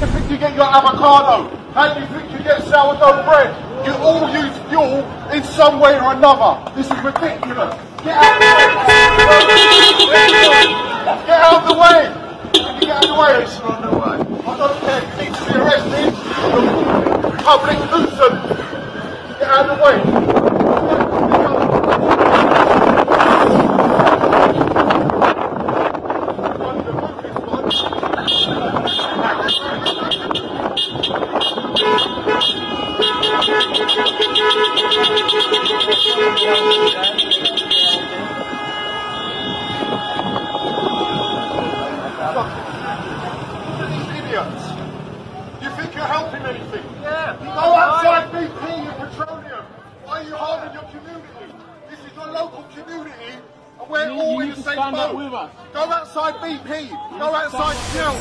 you think you get your avocado? How do you think you get sourdough bread? You all use fuel in some way or another. This is ridiculous. Get out of the way. Get out of the way. Get out of the way. I don't care. You need to be arrested. Public nuisance. Get out of the way. You think you're helping anything? Yeah. Go outside BP petroleum. Why are you harming your community? This is your local community, and we're all in the same boat. Go outside BP. Go outside Shell.